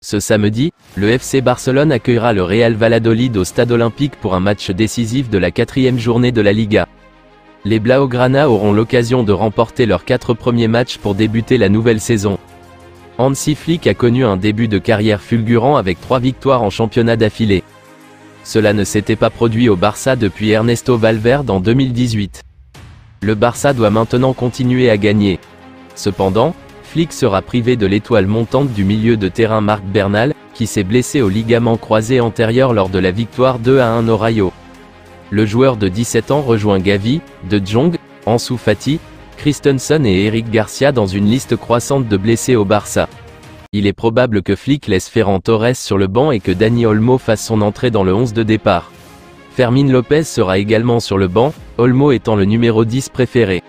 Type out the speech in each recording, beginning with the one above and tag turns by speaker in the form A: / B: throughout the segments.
A: Ce samedi, le FC Barcelone accueillera le Real Valladolid au Stade Olympique pour un match décisif de la quatrième journée de la Liga. Les Blaugrana auront l'occasion de remporter leurs quatre premiers matchs pour débuter la nouvelle saison. Hansi Flick a connu un début de carrière fulgurant avec trois victoires en championnat d'affilée. Cela ne s'était pas produit au Barça depuis Ernesto Valverde en 2018. Le Barça doit maintenant continuer à gagner. Cependant, Flick sera privé de l'étoile montante du milieu de terrain Marc Bernal, qui s'est blessé au ligament croisé antérieur lors de la victoire 2 à 1 au Rayo. Le joueur de 17 ans rejoint Gavi, De Jong, Ansu Fati, Christensen et Eric Garcia dans une liste croissante de blessés au Barça. Il est probable que Flick laisse Ferran Torres sur le banc et que Dani Olmo fasse son entrée dans le 11 de départ. Fermin Lopez sera également sur le banc, Olmo étant le numéro 10 préféré.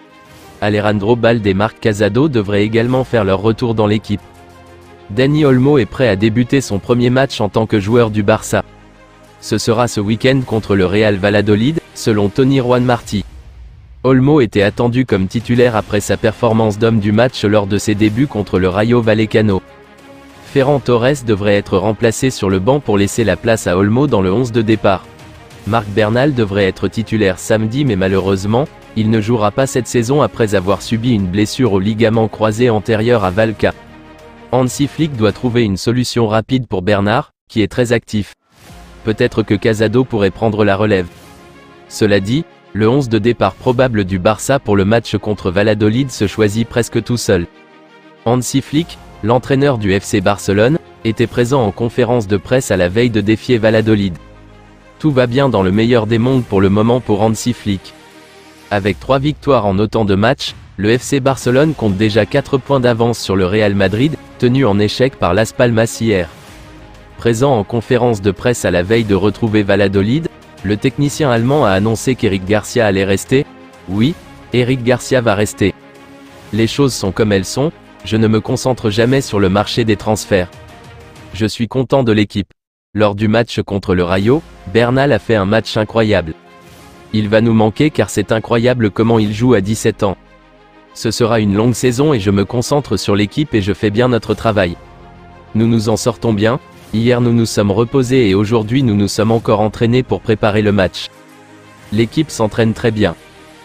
A: Alejandro Balde et Marc Casado devraient également faire leur retour dans l'équipe. Dani Olmo est prêt à débuter son premier match en tant que joueur du Barça. Ce sera ce week-end contre le Real Valladolid, selon Tony Juan Martí. Olmo était attendu comme titulaire après sa performance d'homme du match lors de ses débuts contre le Rayo Vallecano. Ferran Torres devrait être remplacé sur le banc pour laisser la place à Olmo dans le 11 de départ. Marc Bernal devrait être titulaire samedi mais malheureusement, il ne jouera pas cette saison après avoir subi une blessure au ligament croisé antérieur à Valka. Hansi Flick doit trouver une solution rapide pour Bernard, qui est très actif. Peut-être que Casado pourrait prendre la relève. Cela dit, le 11 de départ probable du Barça pour le match contre Valladolid se choisit presque tout seul. Hansi Flick, l'entraîneur du FC Barcelone, était présent en conférence de presse à la veille de défier Valladolid. Tout va bien dans le meilleur des mondes pour le moment pour Hansi Flick. Avec trois victoires en autant de matchs, le FC Barcelone compte déjà 4 points d'avance sur le Real Madrid, tenu en échec par Las Palmas hier. Présent en conférence de presse à la veille de retrouver Valladolid, le technicien allemand a annoncé qu'Eric Garcia allait rester. Oui, Eric Garcia va rester. Les choses sont comme elles sont, je ne me concentre jamais sur le marché des transferts. Je suis content de l'équipe. Lors du match contre le Rayo, Bernal a fait un match incroyable. Il va nous manquer car c'est incroyable comment il joue à 17 ans. Ce sera une longue saison et je me concentre sur l'équipe et je fais bien notre travail. Nous nous en sortons bien, hier nous nous sommes reposés et aujourd'hui nous nous sommes encore entraînés pour préparer le match. L'équipe s'entraîne très bien.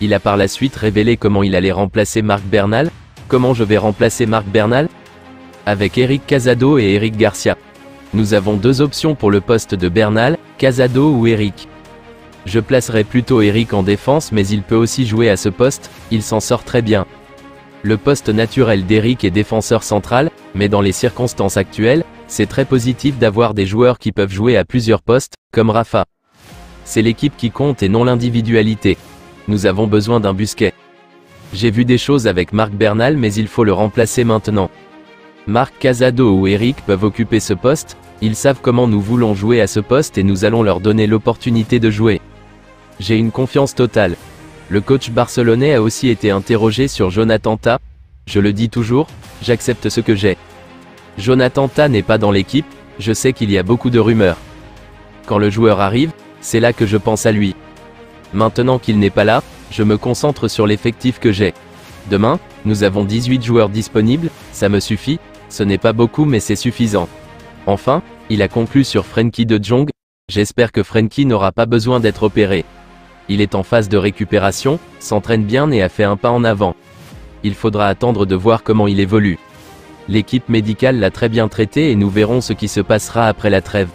A: Il a par la suite révélé comment il allait remplacer Marc Bernal. Comment je vais remplacer Marc Bernal? Avec Eric Casado et Eric Garcia. Nous avons deux options pour le poste de Bernal, Casado ou Eric. Je placerai plutôt Eric en défense mais il peut aussi jouer à ce poste, il s'en sort très bien. Le poste naturel d'Eric est défenseur central, mais dans les circonstances actuelles, c'est très positif d'avoir des joueurs qui peuvent jouer à plusieurs postes, comme Rafa. C'est l'équipe qui compte et non l'individualité. Nous avons besoin d'un busquet. J'ai vu des choses avec Marc Bernal mais il faut le remplacer maintenant. Marc Casado ou Eric peuvent occuper ce poste, ils savent comment nous voulons jouer à ce poste et nous allons leur donner l'opportunité de jouer. J'ai une confiance totale. Le coach barcelonais a aussi été interrogé sur Jonathan Ta. Je le dis toujours, j'accepte ce que j'ai. Jonathan Ta n'est pas dans l'équipe, je sais qu'il y a beaucoup de rumeurs. Quand le joueur arrive, c'est là que je pense à lui. Maintenant qu'il n'est pas là, je me concentre sur l'effectif que j'ai. Demain, nous avons 18 joueurs disponibles, ça me suffit, ce n'est pas beaucoup mais c'est suffisant. Enfin, il a conclu sur Frenkie de Jong, j'espère que Frenkie n'aura pas besoin d'être opéré. Il est en phase de récupération, s'entraîne bien et a fait un pas en avant. Il faudra attendre de voir comment il évolue. L'équipe médicale l'a très bien traité et nous verrons ce qui se passera après la trêve.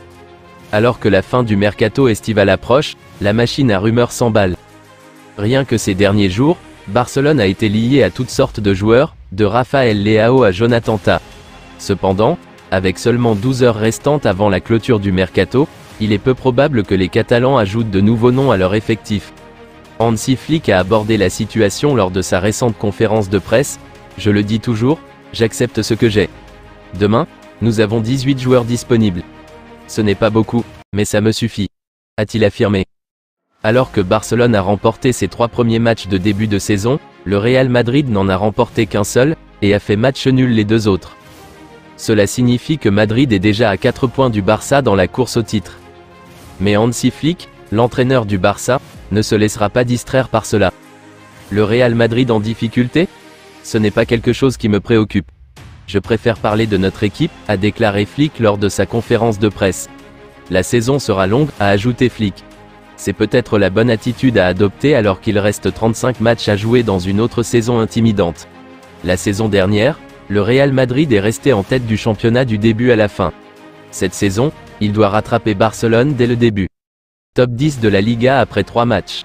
A: Alors que la fin du mercato estival approche, la machine à rumeurs s'emballe. Rien que ces derniers jours, Barcelone a été lié à toutes sortes de joueurs, de Rafael Leao à Jonathan Ta. Cependant, avec seulement 12 heures restantes avant la clôture du mercato, il est peu probable que les Catalans ajoutent de nouveaux noms à leur effectif. Hansi Flick a abordé la situation lors de sa récente conférence de presse, je le dis toujours, j'accepte ce que j'ai. Demain, nous avons 18 joueurs disponibles. Ce n'est pas beaucoup, mais ça me suffit. A-t-il affirmé. Alors que Barcelone a remporté ses trois premiers matchs de début de saison, le Real Madrid n'en a remporté qu'un seul, et a fait match nul les deux autres. Cela signifie que Madrid est déjà à 4 points du Barça dans la course au titre. Mais Hansi Flick, l'entraîneur du Barça, ne se laissera pas distraire par cela. Le Real Madrid en difficulté? Ce n'est pas quelque chose qui me préoccupe. Je préfère parler de notre équipe, a déclaré Flick lors de sa conférence de presse. La saison sera longue, a ajouté Flick. C'est peut-être la bonne attitude à adopter alors qu'il reste 35 matchs à jouer dans une autre saison intimidante. La saison dernière, le Real Madrid est resté en tête du championnat du début à la fin. Cette saison, il doit rattraper Barcelone dès le début. Top 10 de la Liga après 3 matchs.